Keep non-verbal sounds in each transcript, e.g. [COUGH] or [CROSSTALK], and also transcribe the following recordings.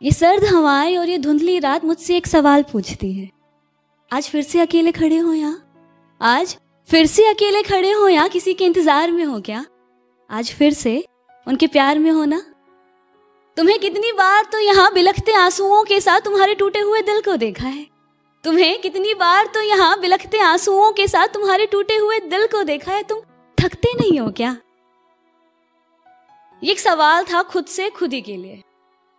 ये सर्द हवाएँ और ये धुंधली रात मुझसे एक सवाल पूछती है। आज फिर से अकेले खड़े हो यहाँ आज फिर से अकेले खड़े हो यहाँ किसी के इंतज़ार में हो क्या? आज फिर से उनके प्यार में हो ना? तुम्हें कितनी बार तो यहाँ बिलखते आंसुओं के साथ तुम्हारे टूटे हुए दिल को देखा है? तुम्हें कितनी बार तो यहाँ बिलखते आंसुओं के साथ तुम्हारे टूटे हुए दिल को देखा है? तुम थकते नहीं हो क्या? ये एक सवाल था खुद से खुद ही के लिए।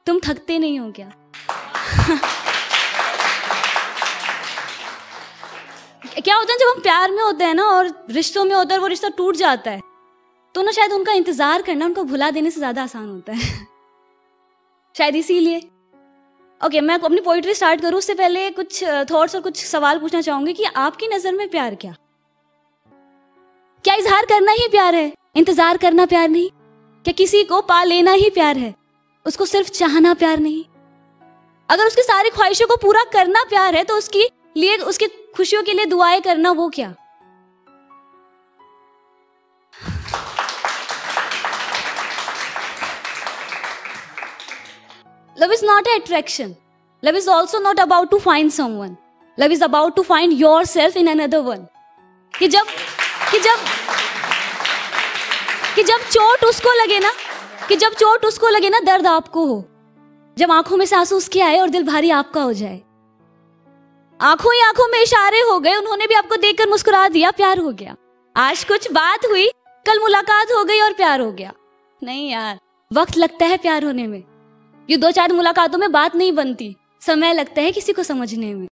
तुम थकते नहीं हो क्या? [LAUGHS] क्या होता है जब हम प्यार में होते हैं ना और रिश्तों में होता है वो रिश्ता टूट जाता है तो ना शायद उनका इंतज़ार करना उनको भुला देने से ज़्यादा आसान होता है। [LAUGHS] शायद इसीलिए। ओके okay, मैं अपनी पोइट्री स्टार्ट करूँ उससे पहले कुछ थॉट्स और कुछ सवाल पूछना चाहूँगी कि आपकी नज़र में प्यार क्या? क्या इजहार करना ही प्यार है? इंतज़ार करना प्यार नहीं? क्या किसी को पा लेना ही प्यार है? उसको सिर्फ़ चाहना प्यार नहीं। अगर उसकी सारी ख्वाहिशों को पूरा करना प्यार है तो उसकी लिए, उसकी खुशियों के लिए दुआएँ करना वो क्या? Love is not a attraction love is also not about to find someone love is about to find yourself in another one कि जब कि जब कि जब चोट उसको लगे ना कि जब चोट उसको लगे ना, दर्द आपको हो, जब आँखों में से आँसू उसके आए और दिल भारी आपका हो जाए। आँखों ही आँखों में इशारे हो गए, उन्होंने भी आपको देखकर मुस्कुरा दिया, प्यार हो गया। आज कुछ बात हुई, कल मुलाकात हो गई और प्यार हो गया। नहीं यार, वक्त लगता है प्यार होने में। ये दो चार मुलाकातों में बात नहीं बनती, समय लगता है किसी को समझने में।